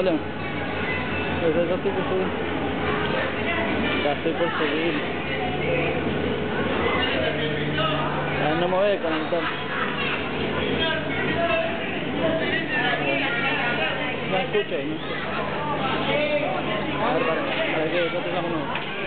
olha. Eu já, estoy por subir. já sei por subir. não no me não. a desconectar. No aí. A ver, para, que yo te.